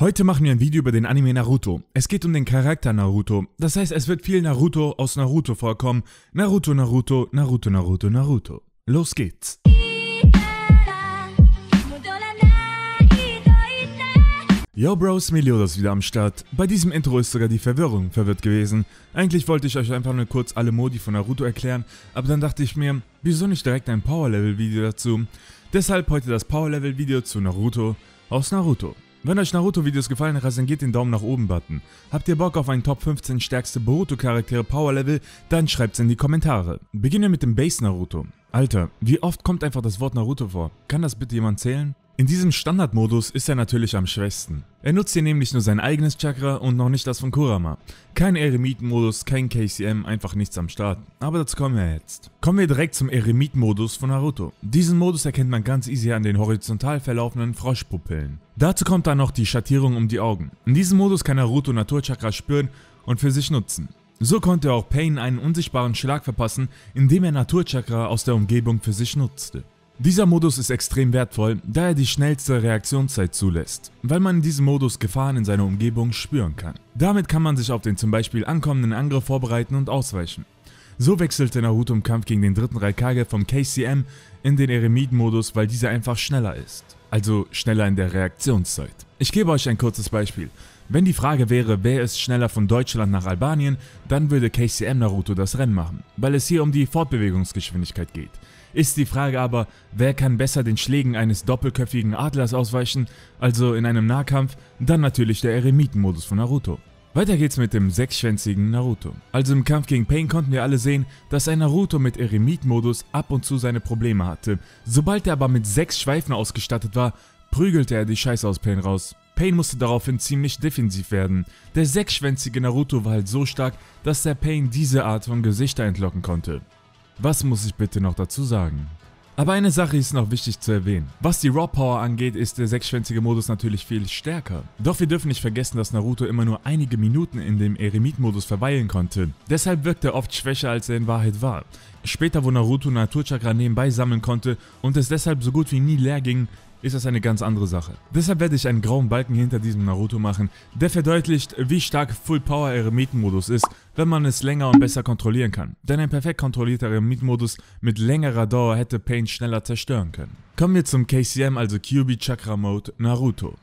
Heute machen wir ein Video über den Anime Naruto. Es geht um den Charakter Naruto. Das heißt, es wird viel Naruto aus Naruto vorkommen. Naruto, Naruto, Naruto, Naruto, Naruto. Los geht's. Yo Bros, Meliodas wieder am Start. Bei diesem Intro ist sogar die Verwirrung verwirrt gewesen. Eigentlich wollte ich euch einfach nur kurz alle Modi von Naruto erklären, aber dann dachte ich mir, wieso nicht direkt ein Power Level Video dazu? Deshalb heute das Power Level Video zu Naruto aus Naruto. Wenn euch Naruto-Videos gefallen gebt den Daumen nach oben Button. Habt ihr Bock auf einen Top 15 stärkste Boruto-Charaktere Power Level, dann schreibt's in die Kommentare. Beginnen wir mit dem Base Naruto. Alter, wie oft kommt einfach das Wort Naruto vor? Kann das bitte jemand zählen? In diesem Standardmodus ist er natürlich am schwächsten. Er nutzt hier nämlich nur sein eigenes Chakra und noch nicht das von Kurama. Kein Eremitenmodus, kein KCM, einfach nichts am Start. Aber dazu kommen wir jetzt. Kommen wir direkt zum Eremitenmodus von Naruto. Diesen Modus erkennt man ganz easy an den horizontal verlaufenden Froschpupillen. Dazu kommt dann noch die Schattierung um die Augen. In diesem Modus kann Naruto Naturchakra spüren und für sich nutzen. So konnte auch Pain einen unsichtbaren Schlag verpassen, indem er Naturchakra aus der Umgebung für sich nutzte. Dieser Modus ist extrem wertvoll, da er die schnellste Reaktionszeit zulässt, weil man in diesem Modus Gefahren in seiner Umgebung spüren kann. Damit kann man sich auf den zum Beispiel ankommenden Angriff vorbereiten und ausweichen. So wechselte Naruto im Kampf gegen den dritten Raikage vom KCM in den Eremit-Modus, weil dieser einfach schneller ist. Also schneller in der Reaktionszeit. Ich gebe euch ein kurzes Beispiel. Wenn die Frage wäre, wer ist schneller von Deutschland nach Albanien, dann würde KCM Naruto das Rennen machen, weil es hier um die Fortbewegungsgeschwindigkeit geht. Ist die Frage aber, wer kann besser den Schlägen eines doppelköpfigen Adlers ausweichen, also in einem Nahkampf, dann natürlich der Eremitenmodus von Naruto. Weiter geht's mit dem sechsschwänzigen Naruto. Also im Kampf gegen Pain konnten wir alle sehen, dass ein Naruto mit Eremit-Modus ab und zu seine Probleme hatte. Sobald er aber mit sechs Schweifen ausgestattet war, prügelte er die Scheiße aus Pain raus. Pain musste daraufhin ziemlich defensiv werden. Der sechsschwänzige Naruto war halt so stark, dass der Pain diese Art von Gesichter entlocken konnte. Was muss ich bitte noch dazu sagen? Aber eine Sache ist noch wichtig zu erwähnen. Was die Raw Power angeht, ist der sechsschwänzige Modus natürlich viel stärker. Doch wir dürfen nicht vergessen, dass Naruto immer nur einige Minuten in dem Eremit-Modus verweilen konnte. Deshalb wirkt er oft schwächer, als er in Wahrheit war. Später, wo Naruto Naturchakra nebenbei sammeln konnte und es deshalb so gut wie nie leer ging, ist das eine ganz andere Sache. Deshalb werde ich einen grauen Balken hinter diesem Naruto machen, der verdeutlicht, wie stark Full Power Eremitenmodus ist, wenn man es länger und besser kontrollieren kann. Denn ein perfekt kontrollierter Eremitenmodus mit längerer Dauer hätte Pain schneller zerstören können. Kommen wir zum KCM, also QB Chakra Mode Naruto.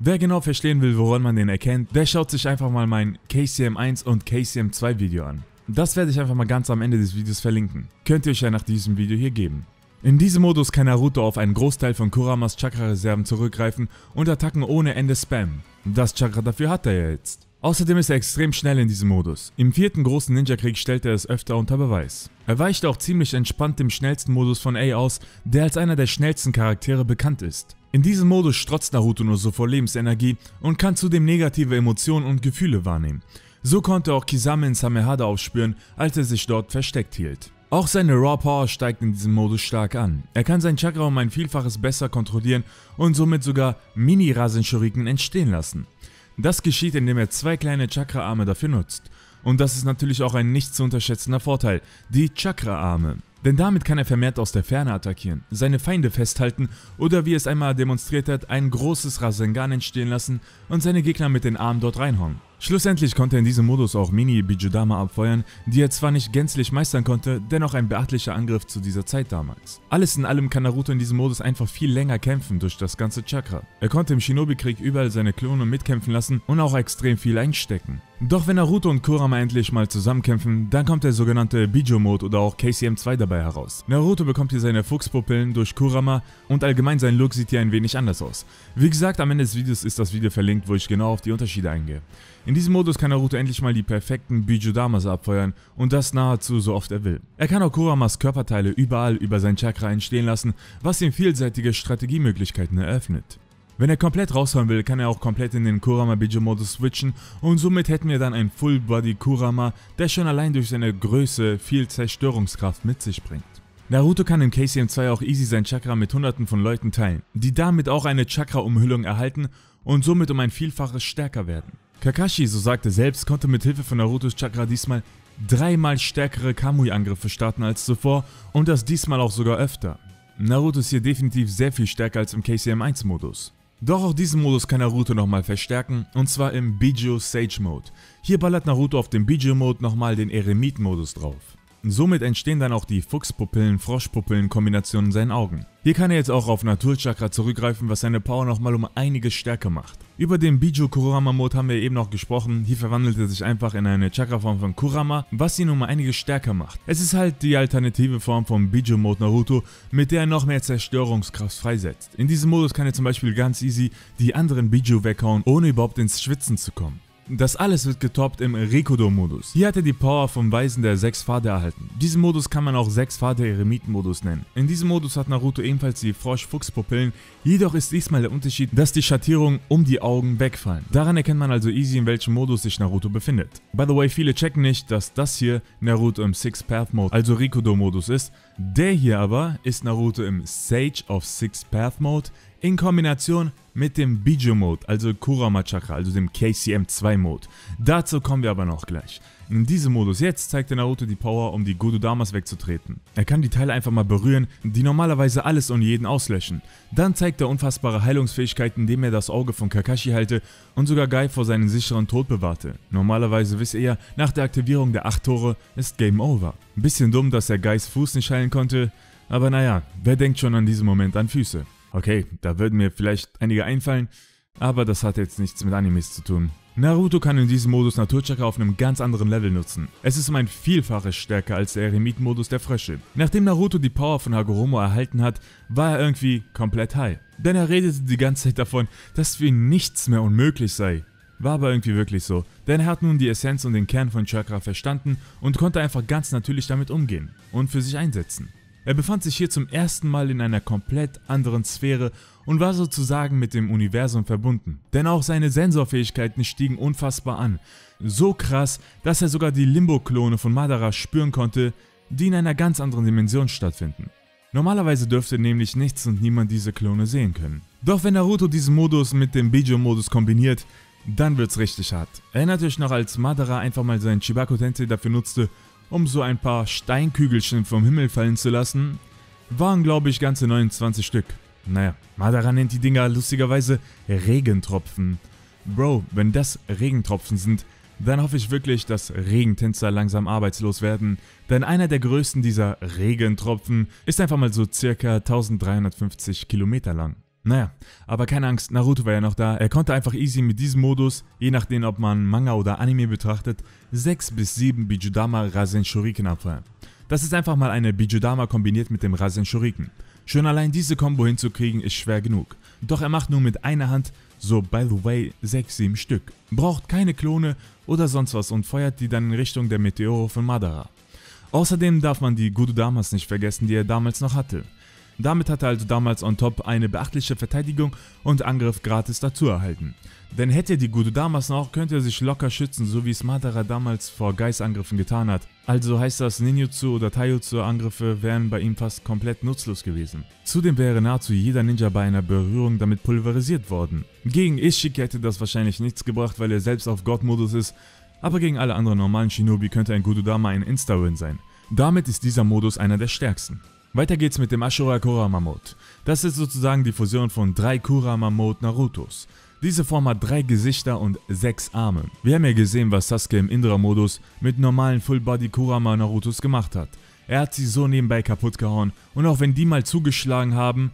Wer genau verstehen will, woran man den erkennt, der schaut sich einfach mal mein KCM 1 und KCM 2 Video an. Das werde ich einfach mal ganz am Ende des Videos verlinken. Könnt ihr euch ja nach diesem Video hier geben. In diesem Modus kann Naruto auf einen Großteil von Kuramas Chakra-Reserven zurückgreifen und Attacken ohne Ende spammen. Das Chakra dafür hat er ja jetzt. Außerdem ist er extrem schnell in diesem Modus. Im vierten großen Ninja-Krieg stellt er es öfter unter Beweis. Er weicht auch ziemlich entspannt dem schnellsten Modus von A aus, der als einer der schnellsten Charaktere bekannt ist. In diesem Modus strotzt Naruto nur so vor Lebensenergie und kann zudem negative Emotionen und Gefühle wahrnehmen. So konnte auch Kisame in Samehada aufspüren, als er sich dort versteckt hielt. Auch seine Raw Power steigt in diesem Modus stark an. Er kann sein Chakra um ein Vielfaches besser kontrollieren und somit sogar Mini-Rasenschuriken entstehen lassen. Das geschieht, indem er zwei kleine Chakra-Arme dafür nutzt. Und das ist natürlich auch ein nicht zu unterschätzender Vorteil, die Chakra-Arme. Denn damit kann er vermehrt aus der Ferne attackieren, seine Feinde festhalten oder wie es einmal demonstriert hat, ein großes Rasengan entstehen lassen und seine Gegner mit den Armen dort reinhauen. Schlussendlich konnte er in diesem Modus auch Mini-Bijudama abfeuern, die er zwar nicht gänzlich meistern konnte, dennoch ein beachtlicher Angriff zu dieser Zeit damals. Alles in allem kann Naruto in diesem Modus einfach viel länger kämpfen durch das ganze Chakra. Er konnte im Shinobi-Krieg überall seine Klone mitkämpfen lassen und auch extrem viel einstecken. Doch wenn Naruto und Kurama endlich mal zusammenkämpfen, dann kommt der sogenannte Bijo-Mode oder auch KCM2 dabei heraus. Naruto bekommt hier seine Fuchspupillen durch Kurama und allgemein sein Look sieht hier ein wenig anders aus. Wie gesagt, am Ende des Videos ist das Video verlinkt, wo ich genau auf die Unterschiede eingehe. In diesem Modus kann Naruto endlich mal die perfekten Bijudamas abfeuern und das nahezu so oft er will. Er kann auch Kuramas Körperteile überall über sein Chakra entstehen lassen, was ihm vielseitige Strategiemöglichkeiten eröffnet. Wenn er komplett raushauen will, kann er auch komplett in den Kurama Biju Modus switchen und somit hätten wir dann einen Full Body Kurama, der schon allein durch seine Größe viel Zerstörungskraft mit sich bringt. Naruto kann im KCM2 auch easy sein Chakra mit hunderten von Leuten teilen, die damit auch eine Chakra-Umhüllung erhalten und somit um ein Vielfaches stärker werden. Kakashi, so sagte selbst, konnte mit Hilfe von Narutos Chakra diesmal dreimal stärkere Kamui-Angriffe starten als zuvor und das diesmal auch sogar öfter. Naruto ist hier definitiv sehr viel stärker als im KCM1-Modus. Doch auch diesen Modus kann Naruto nochmal verstärken, und zwar im Bijou Sage Mode. Hier ballert Naruto auf dem Bijou Mode nochmal den Eremit-Modus drauf. Somit entstehen dann auch die Fuchspupillen-Froschpupillen-Kombinationen in seinen Augen. Hier kann er jetzt auch auf Naturchakra zurückgreifen, was seine Power nochmal um einiges stärker macht. Über den Biju Kurama Mode haben wir eben noch gesprochen, hier verwandelt er sich einfach in eine Chakra-Form von Kurama, was ihn um einiges stärker macht. Es ist halt die alternative Form vom Biju Mode Naruto, mit der er noch mehr Zerstörungskraft freisetzt. In diesem Modus kann er zum Beispiel ganz easy die anderen Biju weghauen, ohne überhaupt ins Schwitzen zu kommen. Das alles wird getoppt im Rikudo-Modus. Hier hat er die Power vom Weisen der sechs Pfade erhalten. Diesen Modus kann man auch sechs Pfade Eremiten-Modus nennen. In diesem Modus hat Naruto ebenfalls die Frosch-Fuchs-Pupillen, jedoch ist diesmal der Unterschied, dass die Schattierungen um die Augen wegfallen. Daran erkennt man also easy, in welchem Modus sich Naruto befindet. By the way, viele checken nicht, dass das hier Naruto im Six Path Mode, also Rikudo-Modus ist. Der hier aber ist Naruto im Sage of Six Path Mode in Kombination mit dem Bijou Mode, also Kurama Chakra, also dem KCM2 Mode. Dazu kommen wir aber noch gleich. In diesem Modus jetzt zeigt der Naruto die Power, um die Gododamas wegzutreten. Er kann die Teile einfach mal berühren, die normalerweise alles und jeden auslöschen. Dann zeigt er unfassbare Heilungsfähigkeiten, indem er das Auge von Kakashi halte und sogar Guy vor seinen sicheren Tod bewahrte. Normalerweise wisse er, nach der Aktivierung der 8 Tore ist Game Over. Bisschen dumm, dass er Guys Fuß nicht heilen konnte, aber naja, wer denkt schon an diesem Moment an Füße? Okay, da würden mir vielleicht einige einfallen, aber das hat jetzt nichts mit Animes zu tun. Naruto kann in diesem Modus Naturchakra auf einem ganz anderen Level nutzen. Es ist um ein Vielfaches stärker als der Eremiten-Modus der Frösche. Nachdem Naruto die Power von Hagoromo erhalten hat, war er irgendwie komplett high. Denn er redete die ganze Zeit davon, dass für ihn nichts mehr unmöglich sei. War aber irgendwie wirklich so, denn er hat nun die Essenz und den Kern von Chakra verstanden und konnte einfach ganz natürlich damit umgehen und für sich einsetzen. Er befand sich hier zum ersten Mal in einer komplett anderen Sphäre und war sozusagen mit dem Universum verbunden. Denn auch seine Sensorfähigkeiten stiegen unfassbar an. So krass, dass er sogar die Limbo-Klone von Madara spüren konnte, die in einer ganz anderen Dimension stattfinden. Normalerweise dürfte nämlich nichts und niemand diese Klone sehen können. Doch wenn Naruto diesen Modus mit dem Bijo-Modus kombiniert, dann wird's richtig hart. Erinnert euch noch, als Madara einfach mal seinen Chibaku Tensei dafür nutzte, um so ein paar Steinkügelchen vom Himmel fallen zu lassen, waren glaube ich ganze 29 Stück. Naja, Madara nennt die Dinger lustigerweise Regentropfen. Bro, wenn das Regentropfen sind, dann hoffe ich wirklich, dass Regentänzer langsam arbeitslos werden, denn einer der größten dieser Regentropfen ist einfach mal so circa 1350 Kilometer lang. Naja, aber keine Angst, Naruto war ja noch da. Er konnte einfach easy mit diesem Modus, je nachdem ob man Manga oder Anime betrachtet, 6 bis 7 Bijudama Rasen Shuriken abfeuern. Das ist einfach mal eine Bijudama kombiniert mit dem Rasen Shuriken. Schon allein diese Combo hinzukriegen ist schwer genug. Doch er macht nur mit einer Hand, so by the way, 6-7 Stück. Braucht keine Klone oder sonst was und feuert die dann in Richtung der Meteoro von Madara. Außerdem darf man die Gududamas nicht vergessen, die er damals noch hatte. Damit hat er also damals on top eine beachtliche Verteidigung und Angriff gratis dazu erhalten. Denn hätte er die gute damals noch, könnte er sich locker schützen, so wie es Madara damals vor Geistangriffen getan hat. Also heißt das, Ninjutsu oder Taijutsu Angriffe wären bei ihm fast komplett nutzlos gewesen. Zudem wäre nahezu jeder Ninja bei einer Berührung damit pulverisiert worden. Gegen Ishiki hätte das wahrscheinlich nichts gebracht, weil er selbst auf God-Modus ist, aber gegen alle anderen normalen Shinobi könnte ein Gududama ein Insta-Win sein. Damit ist dieser Modus einer der stärksten. Weiter geht's mit dem Ashura Kurama Mode. Das ist sozusagen die Fusion von drei Kurama Mode Narutos. Diese Form hat drei Gesichter und sechs Arme. Wir haben ja gesehen, was Sasuke im Indra-Modus mit normalen Full-Body Kurama Narutos gemacht hat. Er hat sie so nebenbei kaputt gehauen und auch wenn die mal zugeschlagen haben,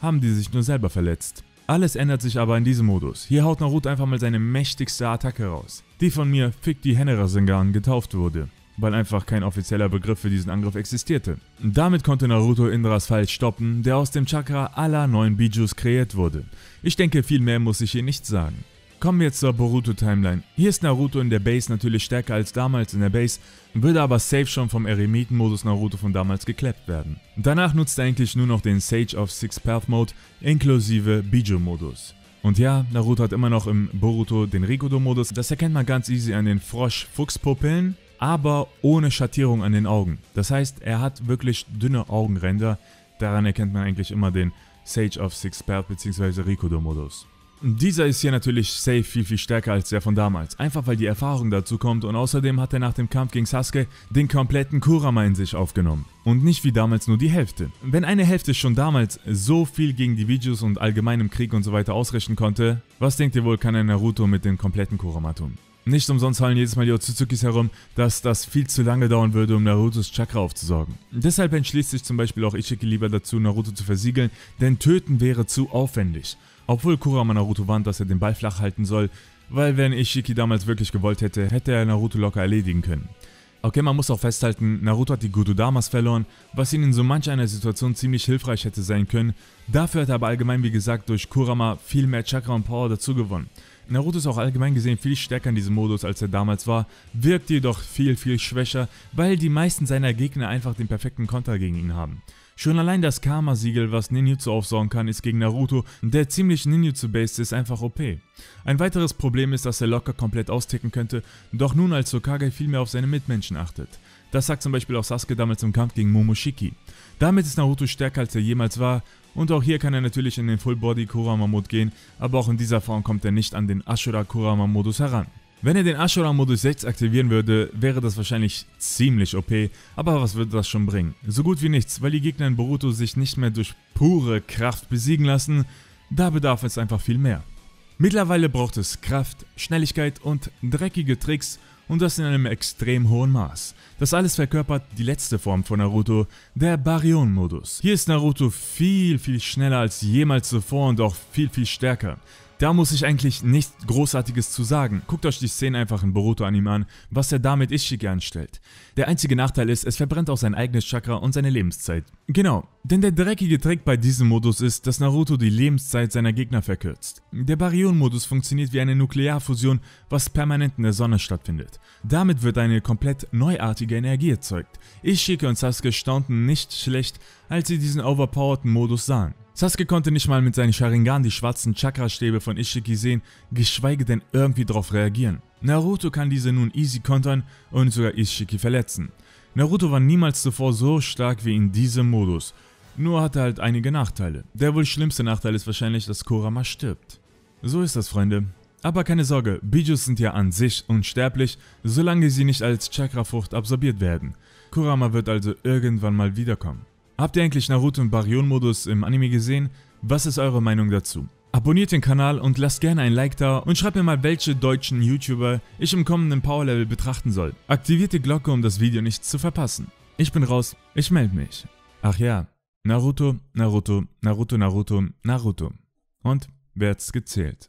haben die sich nur selber verletzt. Alles ändert sich aber in diesem Modus. Hier haut Naruto einfach mal seine mächtigste Attacke raus, die von mir Fick die Henera-Sengan getauft wurde weil einfach kein offizieller Begriff für diesen Angriff existierte. Damit konnte Naruto Indras Fall stoppen, der aus dem Chakra aller neuen Bijus kreiert wurde. Ich denke, viel mehr muss ich hier nicht sagen. Kommen wir jetzt zur Boruto-Timeline. Hier ist Naruto in der Base natürlich stärker als damals in der Base, würde aber safe schon vom Eremiten-Modus Naruto von damals geklappt werden. Danach nutzt er eigentlich nur noch den Sage of Six Path Mode inklusive Biju-Modus. Und ja, Naruto hat immer noch im Boruto den Rikudo-Modus, das erkennt man ganz easy an den Frosch-Fuchs-Pupillen aber ohne Schattierung an den Augen. Das heißt, er hat wirklich dünne Augenränder. Daran erkennt man eigentlich immer den Sage of Six Path bzw. Rikudo-Modus. Dieser ist hier natürlich safe viel viel stärker als der von damals, einfach weil die Erfahrung dazu kommt und außerdem hat er nach dem Kampf gegen Sasuke den kompletten Kurama in sich aufgenommen. Und nicht wie damals nur die Hälfte. Wenn eine Hälfte schon damals so viel gegen die Videos und allgemeinem Krieg und so weiter ausrichten konnte, was denkt ihr wohl kann ein Naruto mit dem kompletten Kurama tun? Nicht umsonst fallen jedes Mal die Otsuzukis herum, dass das viel zu lange dauern würde, um Narutos Chakra aufzusorgen. Deshalb entschließt sich zum Beispiel auch Ishiki lieber dazu, Naruto zu versiegeln, denn töten wäre zu aufwendig. Obwohl Kurama Naruto warnt, dass er den Ball flach halten soll, weil wenn Ishiki damals wirklich gewollt hätte, hätte er Naruto locker erledigen können. Okay, man muss auch festhalten, Naruto hat die Gudodamas verloren, was ihm in so manch einer Situation ziemlich hilfreich hätte sein können. Dafür hat er aber allgemein wie gesagt durch Kurama viel mehr Chakra und Power dazu gewonnen. Naruto ist auch allgemein gesehen viel stärker in diesem Modus als er damals war, wirkt jedoch viel viel schwächer, weil die meisten seiner Gegner einfach den perfekten Konter gegen ihn haben. Schon allein das Karma-Siegel, was Ninjutsu aufsaugen kann, ist gegen Naruto, der ziemlich Ninjutsu-based ist, einfach OP. Ein weiteres Problem ist, dass er locker komplett austicken könnte, doch nun als Hokage viel mehr auf seine Mitmenschen achtet. Das sagt zum Beispiel auch Sasuke damals im Kampf gegen Momoshiki. Damit ist Naruto stärker als er jemals war und auch hier kann er natürlich in den Full Body Kurama Mode gehen, aber auch in dieser Form kommt er nicht an den Ashura Kurama Modus heran. Wenn er den Ashura Modus 6 aktivieren würde, wäre das wahrscheinlich ziemlich OP, aber was würde das schon bringen? So gut wie nichts, weil die Gegner in Boruto sich nicht mehr durch pure Kraft besiegen lassen, da bedarf es einfach viel mehr. Mittlerweile braucht es Kraft, Schnelligkeit und dreckige Tricks und das in einem extrem hohen Maß. Das alles verkörpert die letzte Form von Naruto, der Baryon-Modus. Hier ist Naruto viel, viel schneller als jemals zuvor und auch viel, viel stärker. Da muss ich eigentlich nichts Großartiges zu sagen. Guckt euch die Szene einfach in Boruto-Anime an, was er damit Ishiki anstellt. Der einzige Nachteil ist, es verbrennt auch sein eigenes Chakra und seine Lebenszeit. Genau, denn der dreckige Trick bei diesem Modus ist, dass Naruto die Lebenszeit seiner Gegner verkürzt. Der Baryon-Modus funktioniert wie eine Nuklearfusion, was permanent in der Sonne stattfindet. Damit wird eine komplett neuartige Energie erzeugt. Ishiki und Sasuke staunten nicht schlecht, als sie diesen overpowerten Modus sahen. Sasuke konnte nicht mal mit seinen Sharingan die schwarzen Chakra-Stäbe von Ishiki sehen, geschweige denn irgendwie darauf reagieren. Naruto kann diese nun easy kontern und sogar Ishiki verletzen. Naruto war niemals zuvor so stark wie in diesem Modus, nur hatte halt einige Nachteile. Der wohl schlimmste Nachteil ist wahrscheinlich, dass Kurama stirbt. So ist das, Freunde. Aber keine Sorge, Bijus sind ja an sich unsterblich, solange sie nicht als Chakra-Frucht absorbiert werden. Kurama wird also irgendwann mal wiederkommen. Habt ihr eigentlich Naruto im Baryon-Modus im Anime gesehen? Was ist eure Meinung dazu? Abonniert den Kanal und lasst gerne ein Like da und schreibt mir mal, welche deutschen YouTuber ich im kommenden Power Level betrachten soll. Aktiviert die Glocke, um das Video nicht zu verpassen. Ich bin raus, ich melde mich. Ach ja, Naruto, Naruto, Naruto, Naruto, Naruto. Und wer hat's gezählt?